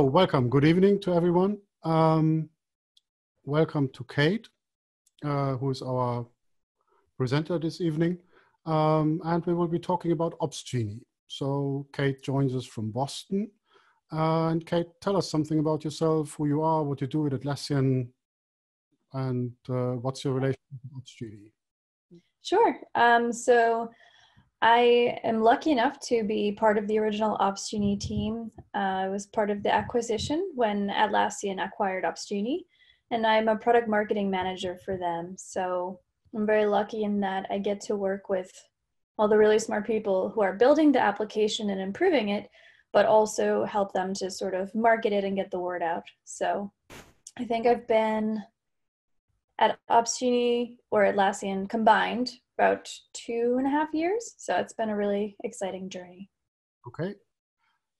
So welcome, good evening to everyone. Um, welcome to Kate, uh, who is our presenter this evening. Um, and we will be talking about Opsgenie. So Kate joins us from Boston. Uh, and Kate, tell us something about yourself, who you are, what you do at Atlassian, and uh, what's your relationship with Opsgenie? Sure. Um, so I am lucky enough to be part of the original Opsgenie team. Uh, I was part of the acquisition when Atlassian acquired Opsgenie, and I'm a product marketing manager for them. So I'm very lucky in that I get to work with all the really smart people who are building the application and improving it, but also help them to sort of market it and get the word out. So I think I've been at Opsgenie or Atlassian combined about two and a half years. So it's been a really exciting journey. Okay.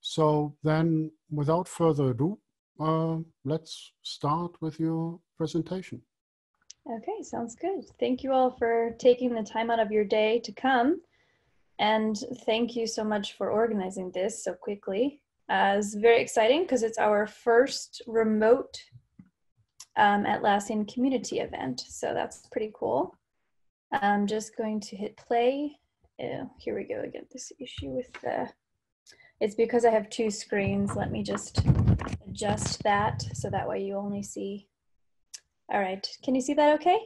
So then, without further ado, uh, let's start with your presentation. Okay, sounds good. Thank you all for taking the time out of your day to come. And thank you so much for organizing this so quickly. Uh, it's very exciting because it's our first remote um, Atlassian community event. So that's pretty cool. I'm just going to hit play. Oh, here we go again, this issue with the, it's because I have two screens. Let me just adjust that so that way you only see. All right, can you see that okay?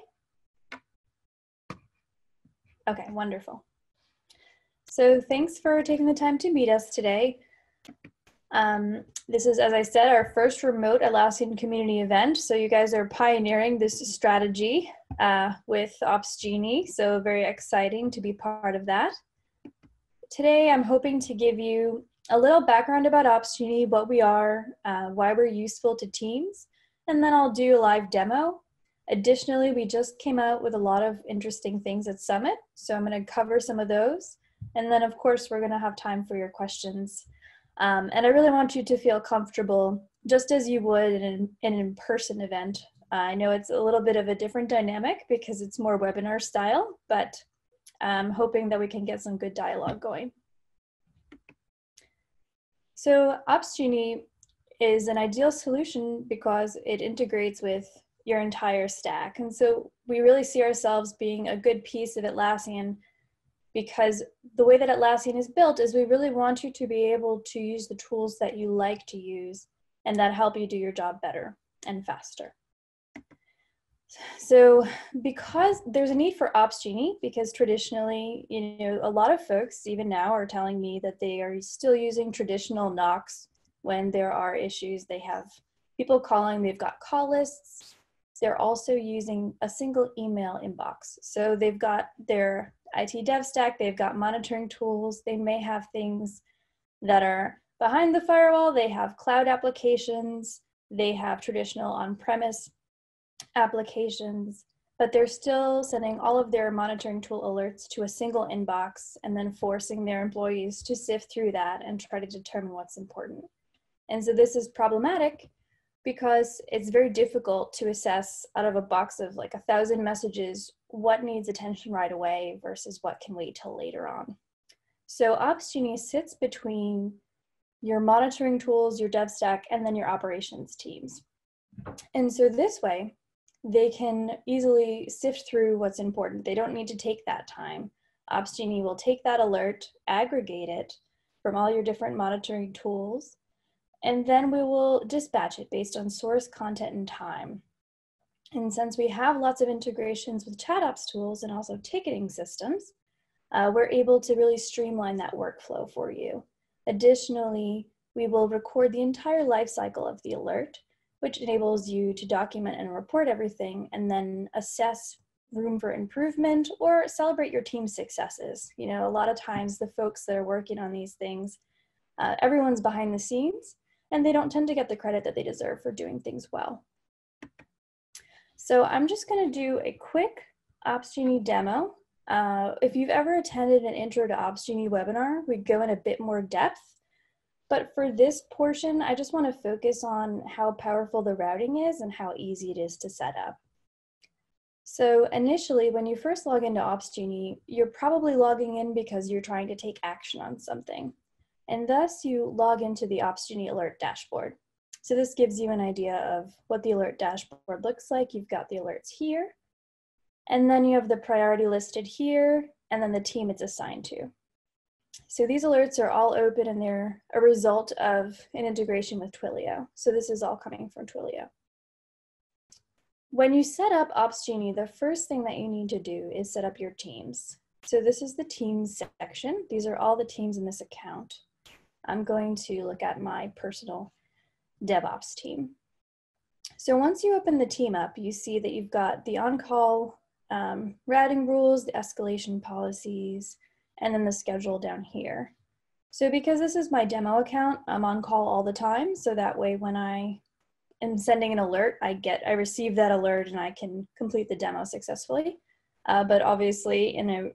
Okay, wonderful. So thanks for taking the time to meet us today. Um, this is, as I said, our first remote Atlassian community event. So you guys are pioneering this strategy uh, with Opsgenie. So very exciting to be part of that. Today, I'm hoping to give you a little background about Opsgenie, what we are, uh, why we're useful to teams, and then I'll do a live demo. Additionally, we just came out with a lot of interesting things at Summit, so I'm going to cover some of those. And then, of course, we're going to have time for your questions um, and I really want you to feel comfortable, just as you would in an, in an in-person event. Uh, I know it's a little bit of a different dynamic because it's more webinar style, but I'm hoping that we can get some good dialogue going. So Opsgenie is an ideal solution because it integrates with your entire stack. And so we really see ourselves being a good piece of Atlassian because the way that Atlassian is built is we really want you to be able to use the tools that you like to use and that help you do your job better and faster. So because there's a need for Opsgenie, because traditionally, you know, a lot of folks even now are telling me that they are still using traditional NOCs when there are issues. They have people calling, they've got call lists. They're also using a single email inbox. So they've got their IT dev stack, they've got monitoring tools, they may have things that are behind the firewall, they have cloud applications, they have traditional on-premise applications, but they're still sending all of their monitoring tool alerts to a single inbox and then forcing their employees to sift through that and try to determine what's important. And so this is problematic because it's very difficult to assess out of a box of like a thousand messages what needs attention right away versus what can wait till later on. So Opsgenie sits between your monitoring tools, your dev stack, and then your operations teams. And so this way, they can easily sift through what's important. They don't need to take that time. Opsgenie will take that alert, aggregate it from all your different monitoring tools, and then we will dispatch it based on source content and time. And since we have lots of integrations with ChatOps tools and also ticketing systems, uh, we're able to really streamline that workflow for you. Additionally, we will record the entire life cycle of the alert, which enables you to document and report everything and then assess room for improvement or celebrate your team's successes. You know, a lot of times the folks that are working on these things, uh, everyone's behind the scenes, and they don't tend to get the credit that they deserve for doing things well. So I'm just gonna do a quick Opsgenie demo. Uh, if you've ever attended an intro to Opsgenie webinar, we go in a bit more depth. But for this portion, I just wanna focus on how powerful the routing is and how easy it is to set up. So initially, when you first log into Opsgenie, you're probably logging in because you're trying to take action on something and thus you log into the Opsgenie alert dashboard. So this gives you an idea of what the alert dashboard looks like. You've got the alerts here, and then you have the priority listed here, and then the team it's assigned to. So these alerts are all open and they're a result of an integration with Twilio. So this is all coming from Twilio. When you set up Opsgenie, the first thing that you need to do is set up your teams. So this is the teams section. These are all the teams in this account. I'm going to look at my personal DevOps team. So once you open the team up, you see that you've got the on-call um, routing rules, the escalation policies, and then the schedule down here. So because this is my demo account, I'm on call all the time. So that way when I am sending an alert, I get, I receive that alert and I can complete the demo successfully. Uh, but obviously in a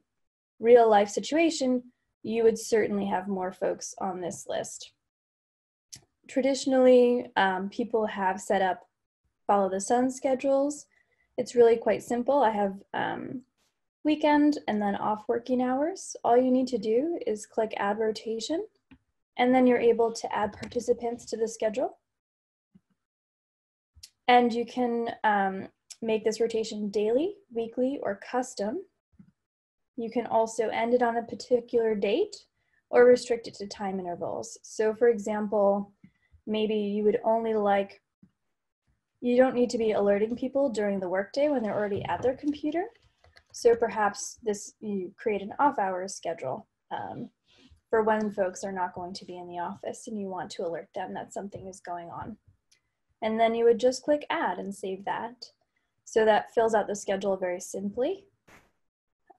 real life situation, you would certainly have more folks on this list. Traditionally, um, people have set up follow the sun schedules. It's really quite simple. I have um, weekend and then off working hours. All you need to do is click add rotation and then you're able to add participants to the schedule. And you can um, make this rotation daily, weekly, or custom. You can also end it on a particular date or restrict it to time intervals. So for example, maybe you would only like, you don't need to be alerting people during the workday when they're already at their computer. So perhaps this, you create an off hours schedule um, for when folks are not going to be in the office and you want to alert them that something is going on. And then you would just click add and save that. So that fills out the schedule very simply.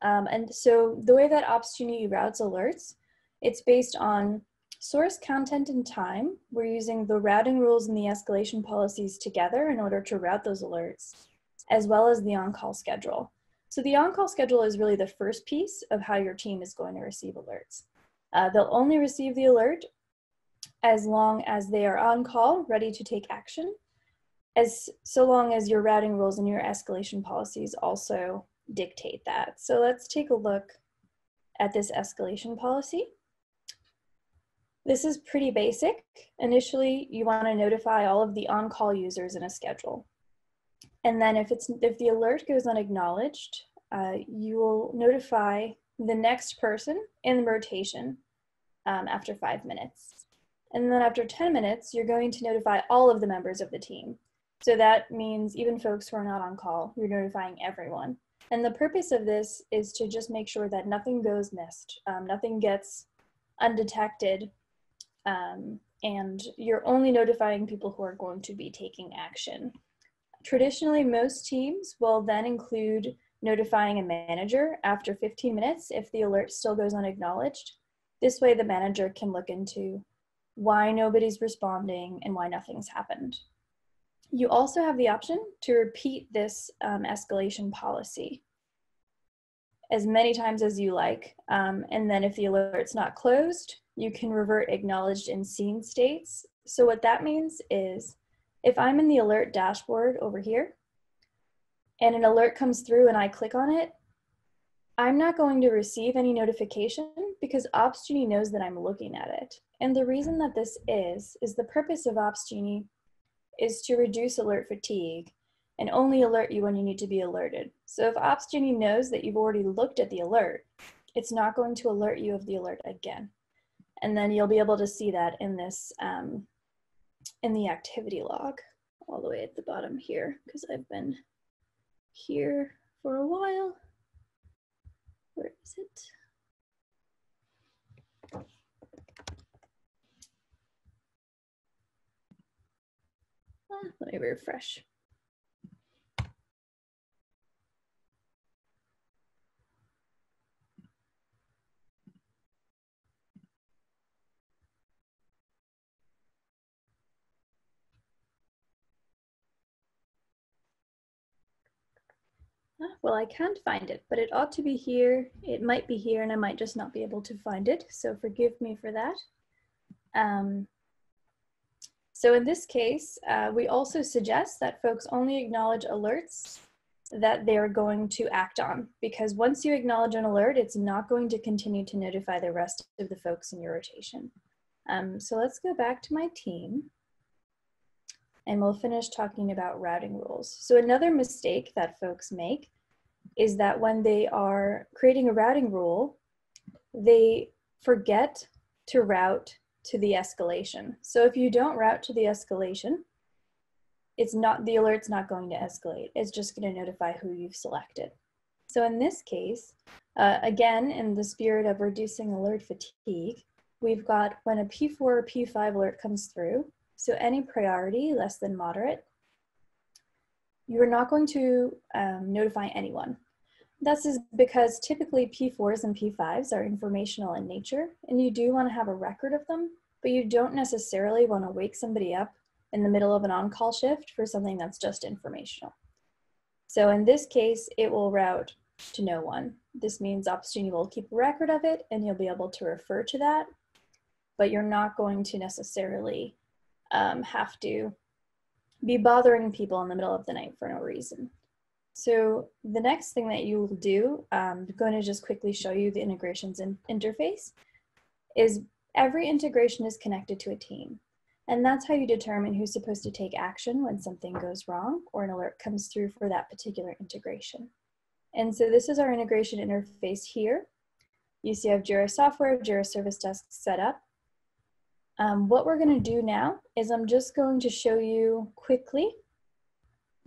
Um, and so the way that Opsgenie routes alerts, it's based on source content and time. We're using the routing rules and the escalation policies together in order to route those alerts, as well as the on-call schedule. So the on-call schedule is really the first piece of how your team is going to receive alerts. Uh, they'll only receive the alert as long as they are on call, ready to take action, as so long as your routing rules and your escalation policies also dictate that. So let's take a look at this escalation policy. This is pretty basic. Initially, you want to notify all of the on-call users in a schedule. And then if, it's, if the alert goes unacknowledged, uh, you will notify the next person in the rotation um, after five minutes. And then after 10 minutes, you're going to notify all of the members of the team. So that means even folks who are not on call, you're notifying everyone. And the purpose of this is to just make sure that nothing goes missed, um, nothing gets undetected, um, and you're only notifying people who are going to be taking action. Traditionally, most teams will then include notifying a manager after 15 minutes if the alert still goes unacknowledged. This way the manager can look into why nobody's responding and why nothing's happened. You also have the option to repeat this um, escalation policy as many times as you like. Um, and then if the alert's not closed, you can revert acknowledged and seen states. So what that means is if I'm in the alert dashboard over here and an alert comes through and I click on it, I'm not going to receive any notification because Opsgenie knows that I'm looking at it. And the reason that this is, is the purpose of Opsgenie is to reduce alert fatigue and only alert you when you need to be alerted. So if Opsgenie knows that you've already looked at the alert, it's not going to alert you of the alert again. And then you'll be able to see that in this, um, in the activity log all the way at the bottom here because I've been here for a while. Where is it? Ah, let me refresh. Well, I can't find it, but it ought to be here. It might be here and I might just not be able to find it. So forgive me for that. Um, so in this case, uh, we also suggest that folks only acknowledge alerts that they're going to act on because once you acknowledge an alert, it's not going to continue to notify the rest of the folks in your rotation. Um, so let's go back to my team. And we'll finish talking about routing rules. So another mistake that folks make is that when they are creating a routing rule, they forget to route to the escalation. So if you don't route to the escalation, it's not the alert's not going to escalate. It's just going to notify who you've selected. So in this case, uh, again, in the spirit of reducing alert fatigue, we've got when a P4 or P5 alert comes through, so any priority less than moderate, you're not going to um, notify anyone. This is because typically P4s and P5s are informational in nature, and you do want to have a record of them, but you don't necessarily want to wake somebody up in the middle of an on-call shift for something that's just informational. So in this case, it will route to no one. This means Opsgenie will keep a record of it and you'll be able to refer to that, but you're not going to necessarily um, have to be bothering people in the middle of the night for no reason. So the next thing that you will do, um, I'm going to just quickly show you the integrations in interface, is every integration is connected to a team. And that's how you determine who's supposed to take action when something goes wrong or an alert comes through for that particular integration. And so this is our integration interface here. You see I have Jira software, Jira Service Desk set up. Um, what we're gonna do now is I'm just going to show you quickly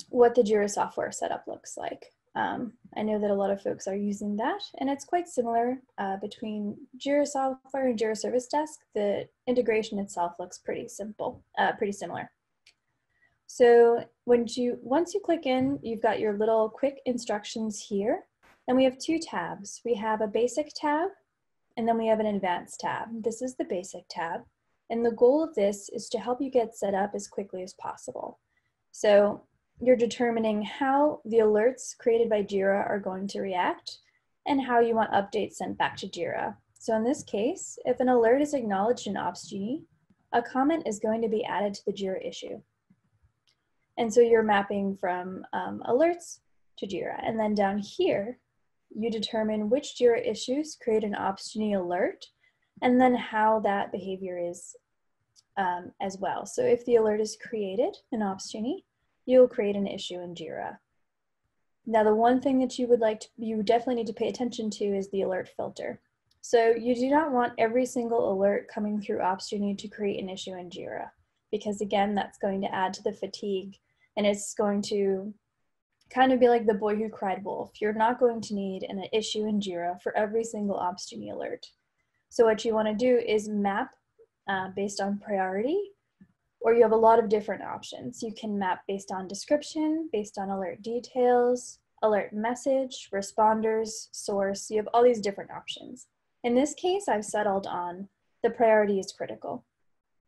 what the Jira software setup looks like. Um, I know that a lot of folks are using that, and it's quite similar uh, between Jira software and Jira Service Desk. The integration itself looks pretty simple, uh, pretty similar. So when you once you click in, you've got your little quick instructions here. And we have two tabs. We have a basic tab, and then we have an advanced tab. This is the basic tab. And the goal of this is to help you get set up as quickly as possible. So you're determining how the alerts created by JIRA are going to react and how you want updates sent back to JIRA. So in this case, if an alert is acknowledged in Opsgenie, a comment is going to be added to the JIRA issue. And so you're mapping from um, alerts to JIRA. And then down here, you determine which JIRA issues create an Opsgenie alert and then how that behavior is um, as well. So if the alert is created in Opsgenie, you'll create an issue in JIRA. Now, the one thing that you would like to, you definitely need to pay attention to is the alert filter. So you do not want every single alert coming through Opsgenie to create an issue in JIRA, because again, that's going to add to the fatigue and it's going to kind of be like the boy who cried wolf. You're not going to need an issue in JIRA for every single Opsgenie alert. So what you want to do is map uh, based on priority or you have a lot of different options. You can map based on description, based on alert details, alert message, responders, source. You have all these different options. In this case, I've settled on the priority is critical.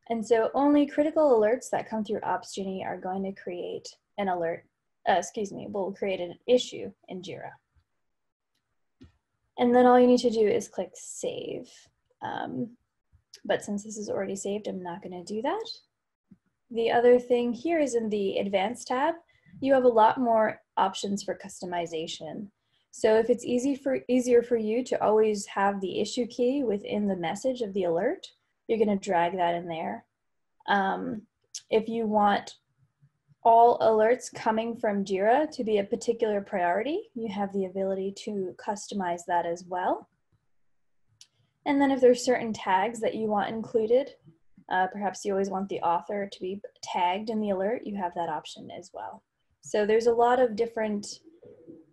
And so only critical alerts that come through Opsgenie are going to create an alert, uh, excuse me, will create an issue in JIRA. And then all you need to do is click save. Um, but since this is already saved, I'm not gonna do that. The other thing here is in the advanced tab, you have a lot more options for customization. So if it's easy for, easier for you to always have the issue key within the message of the alert, you're gonna drag that in there. Um, if you want all alerts coming from JIRA to be a particular priority, you have the ability to customize that as well. And then if there's certain tags that you want included, uh, perhaps you always want the author to be tagged in the alert, you have that option as well. So there's a lot of different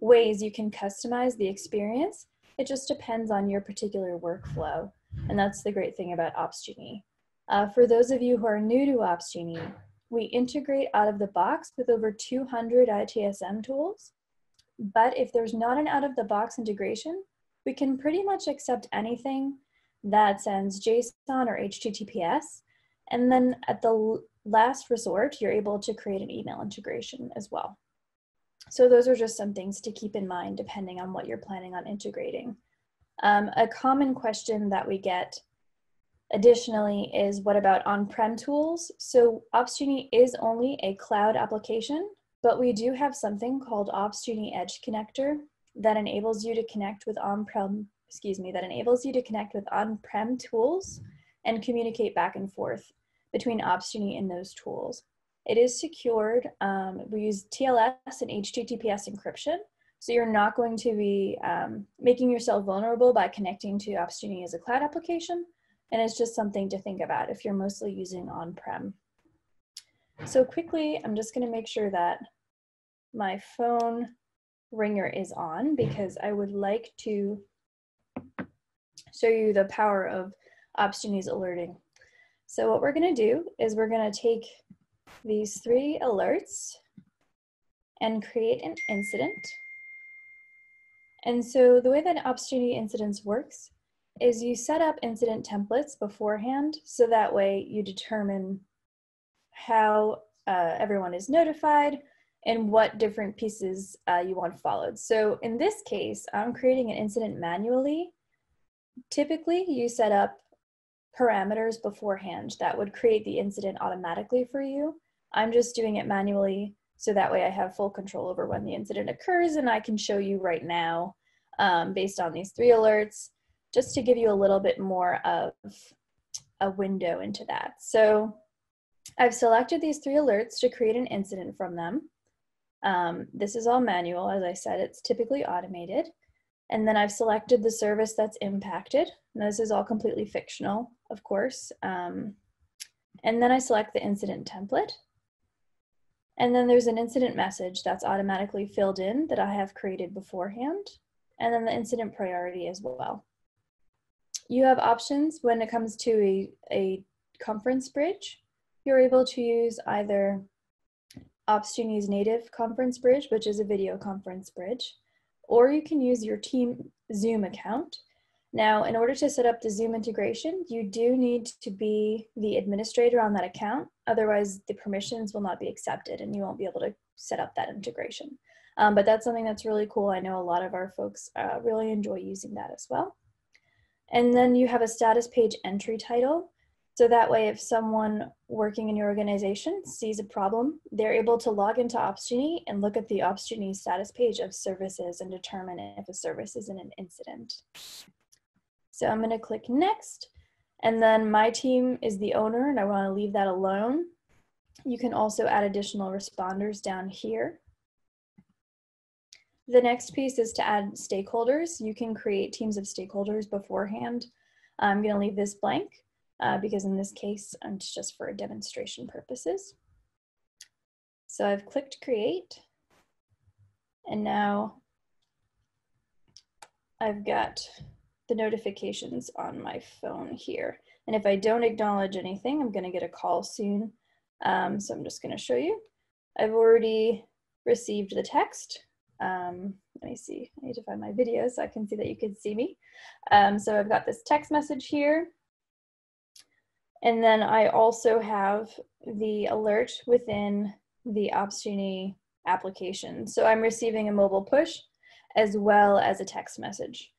ways you can customize the experience. It just depends on your particular workflow. And that's the great thing about Opsgenie. Uh, for those of you who are new to Opsgenie, we integrate out of the box with over 200 ITSM tools. But if there's not an out of the box integration, we can pretty much accept anything that sends JSON or HTTPS. And then at the last resort, you're able to create an email integration as well. So those are just some things to keep in mind depending on what you're planning on integrating. Um, a common question that we get additionally is what about on-prem tools? So Opsgenie is only a cloud application, but we do have something called Opsgenie Edge Connector that enables you to connect with on-prem excuse me, that enables you to connect with on-prem tools and communicate back and forth between Opsgenie and those tools. It is secured. Um, we use TLS and HTTPS encryption. So you're not going to be um, making yourself vulnerable by connecting to Opsgenie as a cloud application. And it's just something to think about if you're mostly using on-prem. So quickly, I'm just gonna make sure that my phone ringer is on because I would like to show you the power of Opsgenie's alerting. So what we're gonna do is we're gonna take these three alerts and create an incident. And so the way that Opsgenie incidents works is you set up incident templates beforehand so that way you determine how uh, everyone is notified and what different pieces uh, you want followed. So in this case, I'm creating an incident manually. Typically, you set up parameters beforehand that would create the incident automatically for you. I'm just doing it manually so that way I have full control over when the incident occurs and I can show you right now um, based on these three alerts just to give you a little bit more of a window into that. So I've selected these three alerts to create an incident from them. Um, this is all manual, as I said, it's typically automated. And then I've selected the service that's impacted. Now this is all completely fictional, of course. Um, and then I select the incident template. And then there's an incident message that's automatically filled in that I have created beforehand. And then the incident priority as well. You have options when it comes to a, a conference bridge you're able to use either Opsgenie's native conference bridge, which is a video conference bridge, or you can use your team Zoom account. Now, in order to set up the Zoom integration, you do need to be the administrator on that account. Otherwise, the permissions will not be accepted and you won't be able to set up that integration. Um, but that's something that's really cool. I know a lot of our folks uh, really enjoy using that as well. And then you have a status page entry title. So that way, if someone working in your organization sees a problem, they're able to log into Opsgenie and look at the Opsgenie status page of services and determine if a service is in an incident. So I'm gonna click next. And then my team is the owner and I wanna leave that alone. You can also add additional responders down here. The next piece is to add stakeholders. You can create teams of stakeholders beforehand. I'm gonna leave this blank uh, because in this case, it's just for demonstration purposes. So I've clicked create and now I've got the notifications on my phone here. And if I don't acknowledge anything, I'm gonna get a call soon. Um, so I'm just gonna show you. I've already received the text. Um, let me see, I need to find my video so I can see that you can see me. Um, so I've got this text message here. And then I also have the alert within the Opsgenie application. So I'm receiving a mobile push as well as a text message.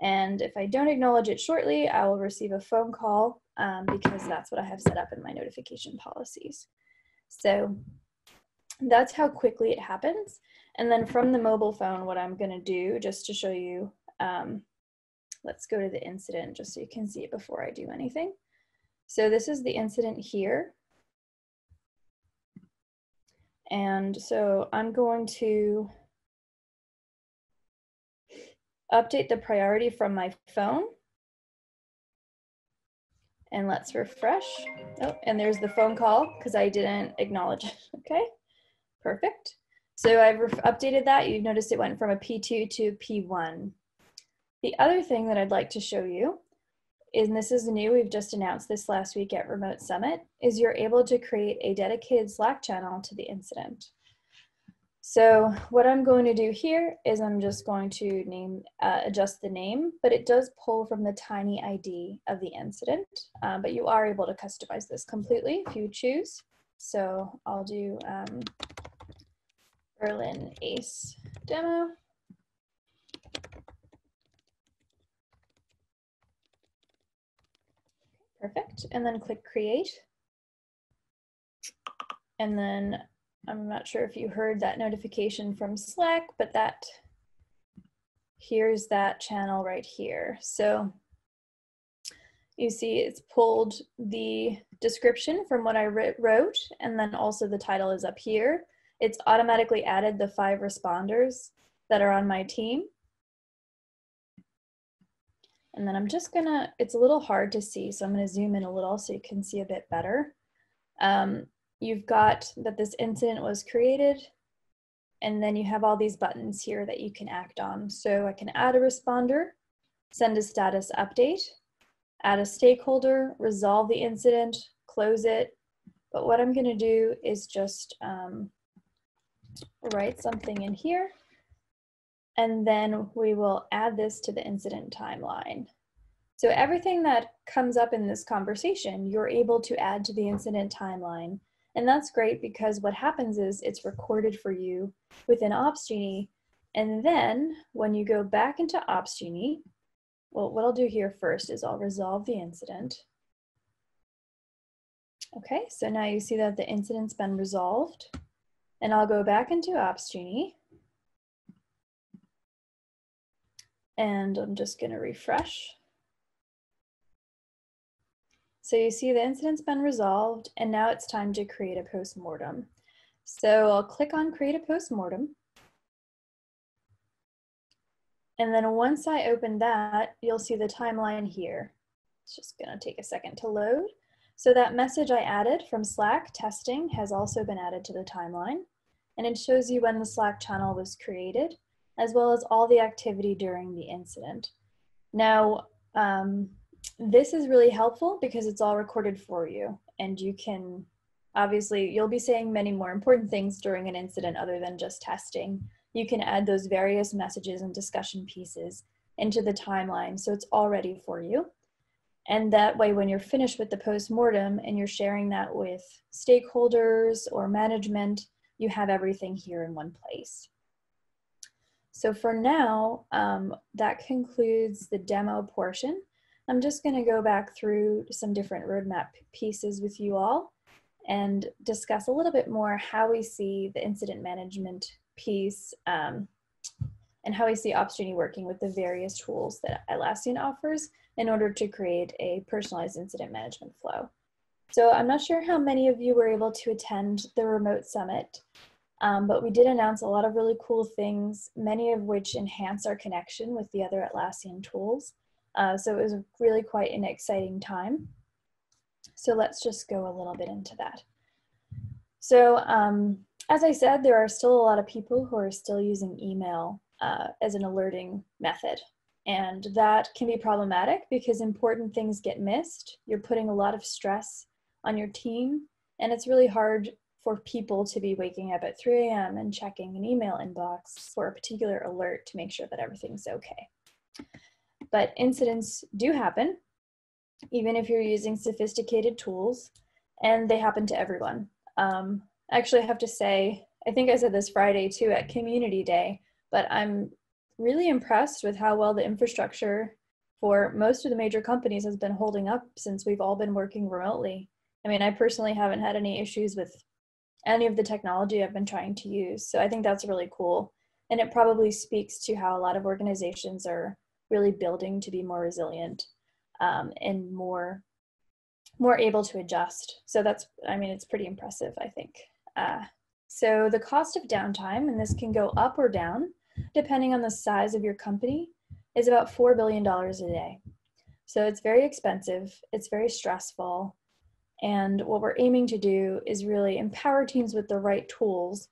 And if I don't acknowledge it shortly, I will receive a phone call um, because that's what I have set up in my notification policies. So that's how quickly it happens. And then from the mobile phone, what I'm gonna do just to show you, um, let's go to the incident just so you can see it before I do anything. So this is the incident here. And so I'm going to update the priority from my phone. And let's refresh. Oh, and there's the phone call because I didn't acknowledge it. Okay, perfect. So I've updated that. You've noticed it went from a P2 to P1. The other thing that I'd like to show you and this is new, we've just announced this last week at Remote Summit, is you're able to create a dedicated Slack channel to the incident. So what I'm going to do here is I'm just going to name, uh, adjust the name, but it does pull from the tiny ID of the incident, uh, but you are able to customize this completely if you choose. So I'll do um, Berlin ACE demo. Perfect. And then click create. And then I'm not sure if you heard that notification from Slack, but that here's that channel right here. So you see it's pulled the description from what I wrote, and then also the title is up here. It's automatically added the five responders that are on my team. And then I'm just gonna, it's a little hard to see, so I'm gonna zoom in a little so you can see a bit better. Um, you've got that this incident was created, and then you have all these buttons here that you can act on. So I can add a responder, send a status update, add a stakeholder, resolve the incident, close it. But what I'm gonna do is just um, write something in here and then we will add this to the incident timeline. So everything that comes up in this conversation, you're able to add to the incident timeline. And that's great because what happens is it's recorded for you within OpsGenie. And then when you go back into OpsGenie, well, what I'll do here first is I'll resolve the incident. Okay, so now you see that the incident's been resolved. And I'll go back into OpsGenie. And I'm just gonna refresh. So you see the incident's been resolved and now it's time to create a postmortem. So I'll click on create a postmortem. And then once I open that, you'll see the timeline here. It's just gonna take a second to load. So that message I added from Slack testing has also been added to the timeline. And it shows you when the Slack channel was created, as well as all the activity during the incident. Now, um, this is really helpful because it's all recorded for you and you can obviously you'll be saying many more important things during an incident other than just testing you can add those various messages and discussion pieces into the timeline so it's all ready for you. And that way, when you're finished with the post-mortem and you're sharing that with stakeholders or management, you have everything here in one place. So for now, um, that concludes the demo portion. I'm just gonna go back through some different roadmap pieces with you all and discuss a little bit more how we see the incident management piece um, and how we see OpsGenie working with the various tools that Atlassian offers in order to create a personalized incident management flow. So I'm not sure how many of you were able to attend the remote summit, um, but we did announce a lot of really cool things, many of which enhance our connection with the other Atlassian tools. Uh, so it was really quite an exciting time. So let's just go a little bit into that. So um, as I said, there are still a lot of people who are still using email uh, as an alerting method. And that can be problematic because important things get missed. You're putting a lot of stress on your team, and it's really hard for people to be waking up at 3 a.m. and checking an email inbox for a particular alert to make sure that everything's okay. But incidents do happen, even if you're using sophisticated tools, and they happen to everyone. Um, actually have to say, I think I said this Friday too at Community Day, but I'm really impressed with how well the infrastructure for most of the major companies has been holding up since we've all been working remotely. I mean, I personally haven't had any issues with any of the technology I've been trying to use. So I think that's really cool. And it probably speaks to how a lot of organizations are really building to be more resilient um, and more more able to adjust. So that's, I mean, it's pretty impressive, I think. Uh, so the cost of downtime, and this can go up or down depending on the size of your company, is about $4 billion a day. So it's very expensive, it's very stressful. And what we're aiming to do is really empower teams with the right tools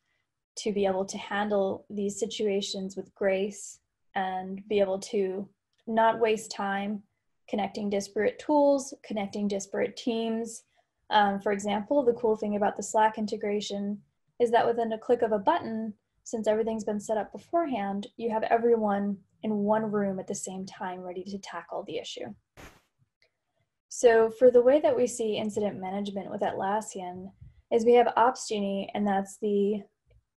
to be able to handle these situations with grace and be able to not waste time connecting disparate tools, connecting disparate teams, um, for example, the cool thing about the Slack integration is that within a click of a button, since everything's been set up beforehand, you have everyone in one room at the same time ready to tackle the issue. So for the way that we see incident management with Atlassian is we have OpsGenie, and that's the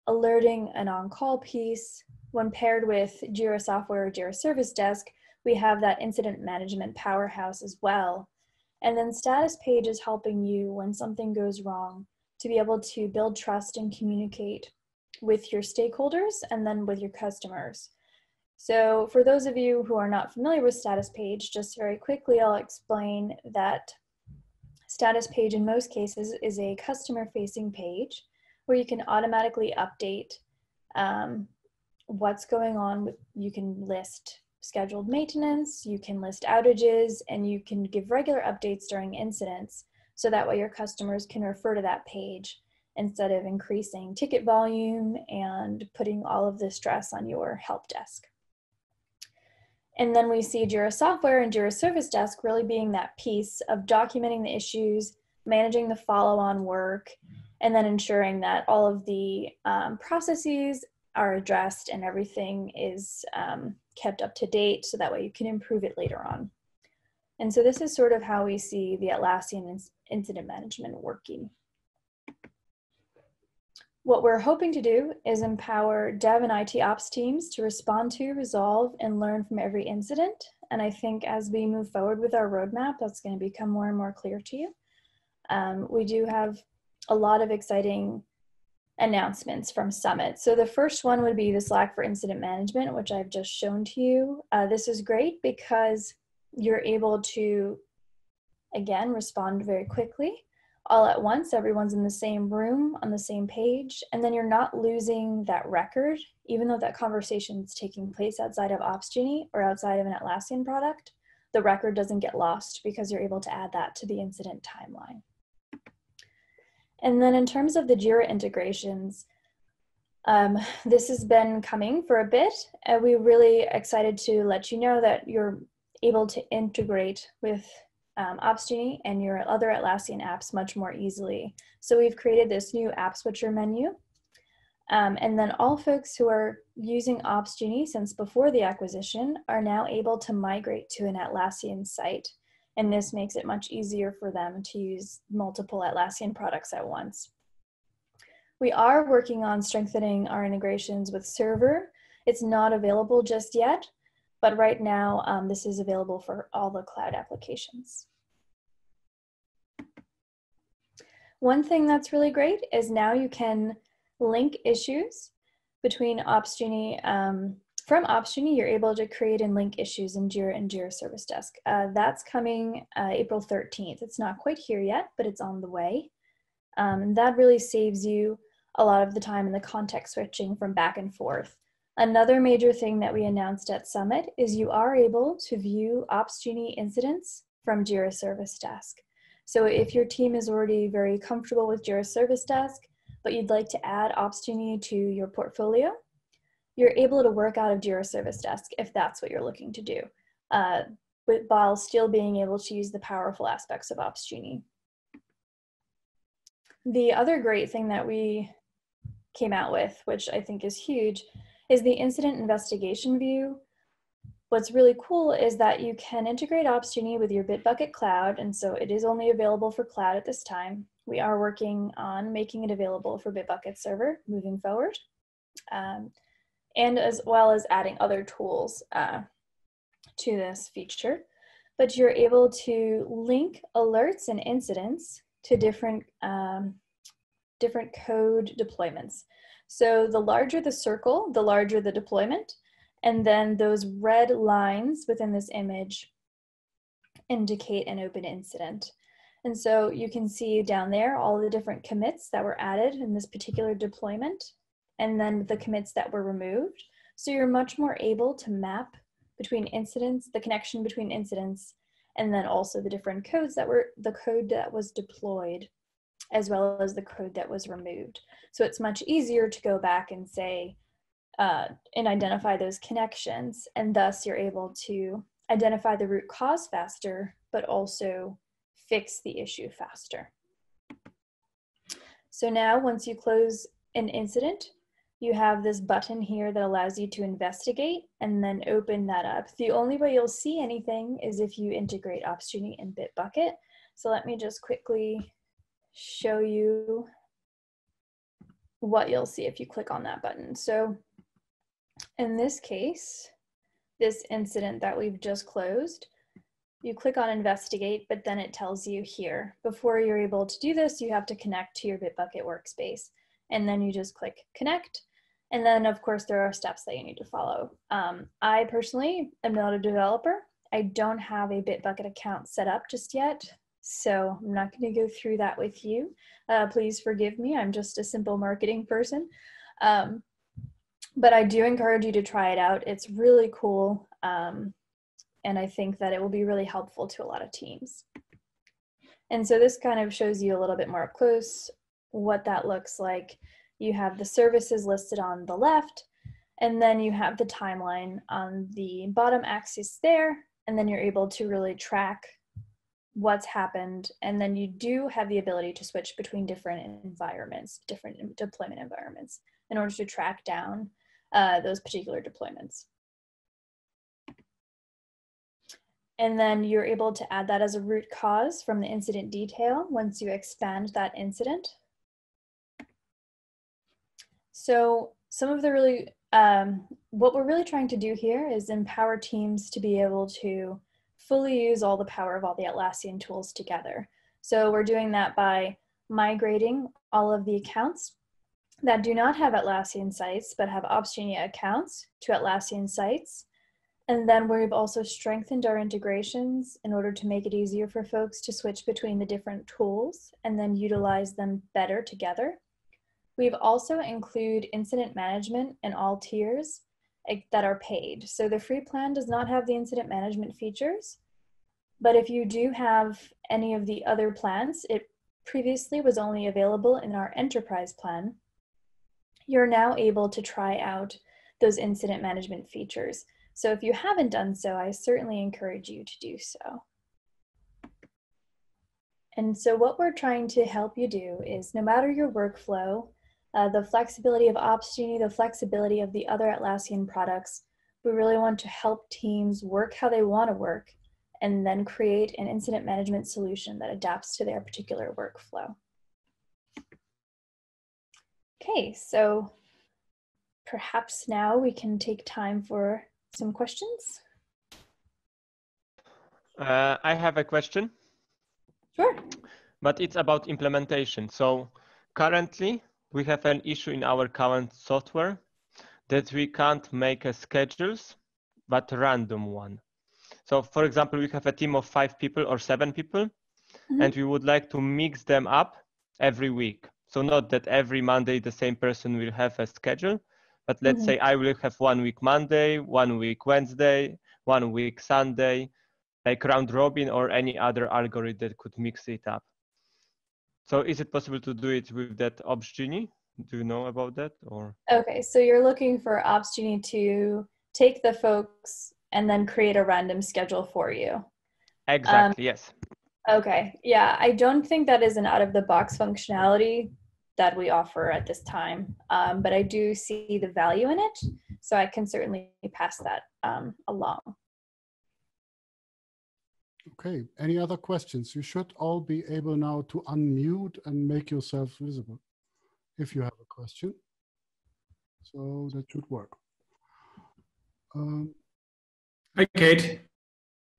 alerting and on-call piece. When paired with Jira Software or Jira Service Desk, we have that incident management powerhouse as well. And then status page is helping you when something goes wrong to be able to build trust and communicate with your stakeholders and then with your customers. So for those of you who are not familiar with status page, just very quickly, I'll explain that status page in most cases is a customer facing page where you can automatically update um, what's going on. You can list scheduled maintenance, you can list outages, and you can give regular updates during incidents so that way your customers can refer to that page instead of increasing ticket volume and putting all of the stress on your help desk. And then we see Jira Software and Jira Service Desk really being that piece of documenting the issues, managing the follow on work, and then ensuring that all of the um, processes are addressed and everything is um, kept up to date so that way you can improve it later on. And so this is sort of how we see the Atlassian incident management working. What we're hoping to do is empower dev and IT ops teams to respond to, resolve, and learn from every incident. And I think as we move forward with our roadmap, that's going to become more and more clear to you. Um, we do have a lot of exciting announcements from Summit. So the first one would be the Slack for incident management, which I've just shown to you. Uh, this is great because you're able to, again, respond very quickly all at once. Everyone's in the same room on the same page. And then you're not losing that record, even though that conversation is taking place outside of Opsgenie or outside of an Atlassian product. The record doesn't get lost because you're able to add that to the incident timeline. And then in terms of the JIRA integrations, um, this has been coming for a bit. And we're really excited to let you know that you're able to integrate with um, Opsgenie and your other Atlassian apps much more easily. So we've created this new app switcher menu. Um, and then all folks who are using Opsgenie since before the acquisition are now able to migrate to an Atlassian site. And this makes it much easier for them to use multiple Atlassian products at once. We are working on strengthening our integrations with Server. It's not available just yet, but right now, um, this is available for all the cloud applications. One thing that's really great is now you can link issues between Opsgenie. Um, from Opsgenie, you're able to create and link issues in Jira and Jira Service Desk. Uh, that's coming uh, April 13th. It's not quite here yet, but it's on the way. Um, and that really saves you a lot of the time in the context switching from back and forth. Another major thing that we announced at Summit is you are able to view Opsgenie incidents from Jira Service Desk. So if your team is already very comfortable with Jira Service Desk, but you'd like to add Opsgenie to your portfolio, you're able to work out of Jira Service Desk if that's what you're looking to do, uh, while still being able to use the powerful aspects of Opsgenie. The other great thing that we came out with, which I think is huge, is the incident investigation view. What's really cool is that you can integrate Opsgenie with your Bitbucket cloud, and so it is only available for cloud at this time. We are working on making it available for Bitbucket server moving forward, um, and as well as adding other tools uh, to this feature. But you're able to link alerts and incidents to different um, different code deployments. So the larger the circle, the larger the deployment. And then those red lines within this image indicate an open incident. And so you can see down there all the different commits that were added in this particular deployment, and then the commits that were removed. So you're much more able to map between incidents, the connection between incidents, and then also the different codes that were the code that was deployed as well as the code that was removed. So it's much easier to go back and say, uh, and identify those connections, and thus you're able to identify the root cause faster, but also fix the issue faster. So now once you close an incident, you have this button here that allows you to investigate and then open that up. The only way you'll see anything is if you integrate Opsgenie and Bitbucket. So let me just quickly show you what you'll see if you click on that button. So in this case, this incident that we've just closed, you click on investigate, but then it tells you here, before you're able to do this, you have to connect to your Bitbucket workspace. And then you just click connect, And then, of course, there are steps that you need to follow. Um, I personally am not a developer. I don't have a Bitbucket account set up just yet, so I'm not going to go through that with you. Uh, please forgive me. I'm just a simple marketing person. Um, but I do encourage you to try it out. It's really cool. Um, and I think that it will be really helpful to a lot of teams. And so this kind of shows you a little bit more up close what that looks like. You have the services listed on the left, and then you have the timeline on the bottom axis there, and then you're able to really track what's happened. And then you do have the ability to switch between different environments, different deployment environments, in order to track down uh, those particular deployments. And then you're able to add that as a root cause from the incident detail once you expand that incident. So some of the really, um, what we're really trying to do here is empower teams to be able to fully use all the power of all the Atlassian tools together. So we're doing that by migrating all of the accounts that do not have Atlassian sites but have Opsgenie accounts to Atlassian sites and then we've also strengthened our integrations in order to make it easier for folks to switch between the different tools and then utilize them better together. We've also include incident management in all tiers Eh, that are paid. So the free plan does not have the incident management features, but if you do have any of the other plans, it previously was only available in our enterprise plan. You're now able to try out those incident management features. So if you haven't done so, I certainly encourage you to do so. And so what we're trying to help you do is no matter your workflow, uh, the flexibility of Opsgenie, the flexibility of the other Atlassian products, we really want to help teams work how they want to work and then create an incident management solution that adapts to their particular workflow. Okay, so perhaps now we can take time for some questions? Uh, I have a question. Sure. But it's about implementation. So currently we have an issue in our current software that we can't make a schedules, but random one. So for example, we have a team of five people or seven people, mm -hmm. and we would like to mix them up every week. So not that every Monday the same person will have a schedule, but let's mm-hmm. say I will have one week Monday, one week Wednesday, one week Sunday, like round robin or any other algorithm that could mix it up. So is it possible to do it with that Opsgenie? Do you know about that or? Okay, so you're looking for Opsgenie to take the folks and then create a random schedule for you. Exactly, um, yes. Okay, yeah, I don't think that is an out of the box functionality that we offer at this time. Um, but I do see the value in it, so I can certainly pass that um, along. Okay, any other questions? You should all be able now to unmute and make yourself visible if you have a question. So that should work. Um, Hi, Kate.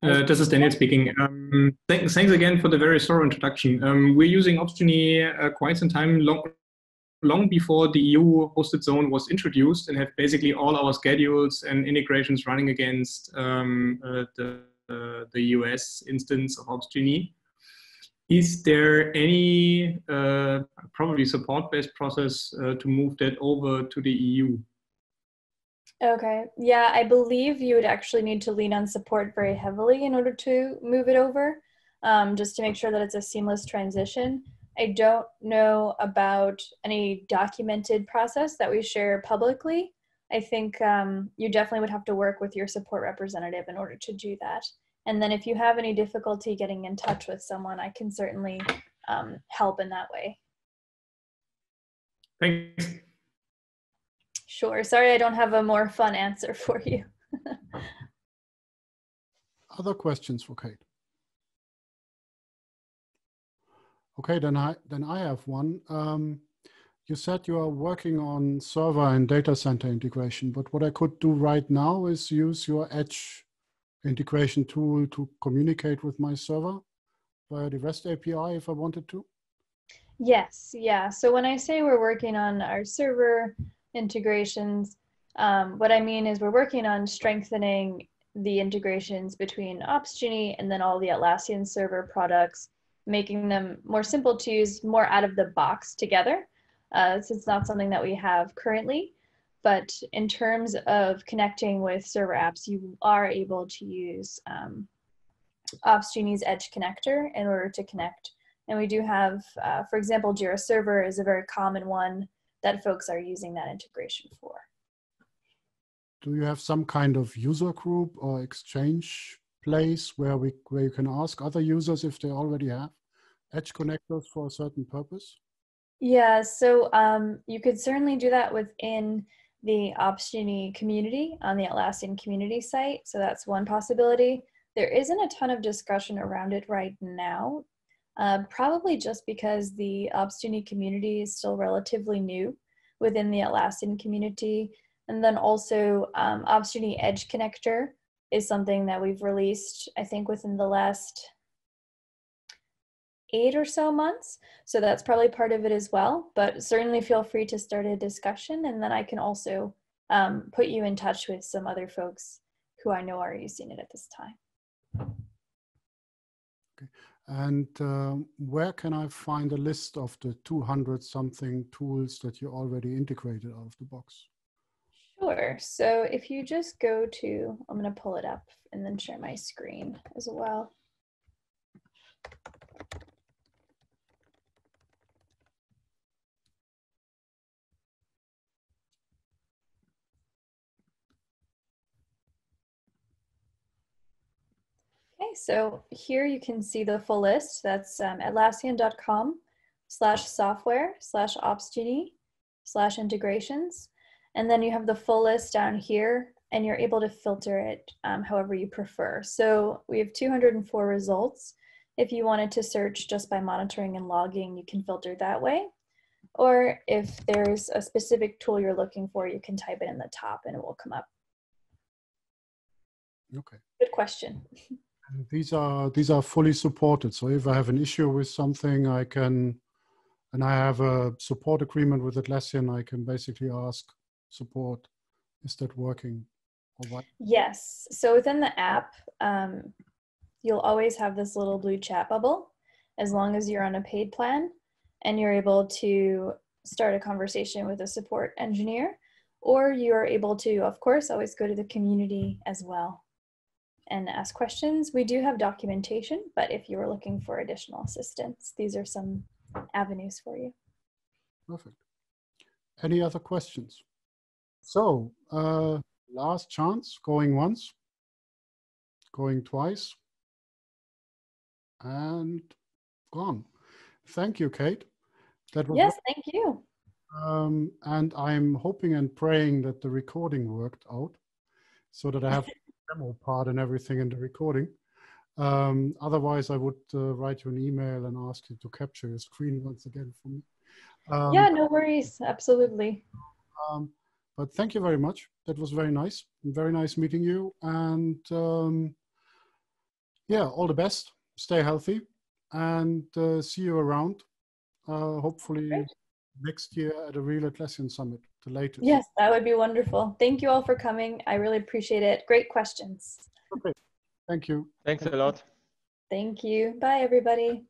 Uh, this is Daniel speaking. Um, th thanks again for the very thorough introduction. Um, we're using Opsgenie uh, quite some time, long, long before the EU hosted zone was introduced, and have basically all our schedules and integrations running against um, uh, the, the US instance of Opsgenie. Is there any uh, probably support-based process uh, to move that over to the EU? Okay. Yeah, I believe you would actually need to lean on support very heavily in order to move it over, um, just to make sure that it's a seamless transition. I don't know about any documented process that we share publicly. I think um, you definitely would have to work with your support representative in order to do that. And then if you have any difficulty getting in touch with someone, I can certainly um, help in that way. Thanks. Sure. Sorry, I don't have a more fun answer for you. Other questions for Kate? Okay, then I then I have one. Um, you said you are working on server and data center integration, but what I could do right now is use your Edge integration tool to communicate with my server via the REST API if I wanted to. Yes, yeah. So when I say we're working on our server integrations. Um, what I mean is we're working on strengthening the integrations between Opsgenie and then all the Atlassian server products, making them more simple to use, more out of the box together. Uh, so it's not something that we have currently, but in terms of connecting with server apps, you are able to use um, Opsgenie's Edge connector in order to connect. And we do have, uh, for example, Jira Server is a very common one that folks are using that integration for. Do you have some kind of user group or exchange place where we where you can ask other users if they already have edge connectors for a certain purpose? Yeah, so um, you could certainly do that within the Opsgenie community on the Atlassian community site. So that's one possibility. There isn't a ton of discussion around it right now, uh, probably just because the Opsgenie community is still relatively new within the Atlassian community. And then also um, Opsgenie Edge Connector is something that we've released, I think, within the last eight or so months. So that's probably part of it as well. But certainly feel free to start a discussion, and then I can also um, put you in touch with some other folks who I know are using it at this time. Okay. And uh, where can I find a list of the 200 something tools that you already integrated out of the box? Sure. So if you just go to, I'm going to pull it up and then share my screen as well. Okay, so here you can see the full list. That's um, atlassian.com slash software slash opsgenie slash integrations. And then you have the full list down here and you're able to filter it um, however you prefer. So we have 204 results. If you wanted to search just by monitoring and logging, you can filter that way. Or if there's a specific tool you're looking for, you can type it in the top and it will come up. Okay. Good question. These are these are fully supported. So if I have an issue with something, I can, and I have a support agreement with Atlassian, I can basically ask support, is that working or what? Yes. So within the app, um, you'll always have this little blue chat bubble as long as you're on a paid plan and you're able to start a conversation with a support engineer or you are able to of course always go to the community as well and ask questions. We do have documentation, but if you were looking for additional assistance, these are some avenues for you. Perfect. Any other questions? So, uh, last chance, going once, going twice, and gone. Thank you, Kate. That was yes, thank you. Um, and I'm hoping and praying that the recording worked out so that I have demo part and everything in the recording. Um, otherwise, I would uh, write you an email and ask you to capture your screen once again for me. Um, yeah, no worries. Absolutely. Um, but thank you very much. That was very nice. Very nice meeting you. And um, yeah, all the best. Stay healthy and uh, see you around. Uh, hopefully Great. next year at a real Atlassian Summit the latest. Yes, that would be wonderful. Thank you all for coming. I really appreciate it. Great questions. Okay. Thank you. Thanks a lot. Thank you. Bye, everybody.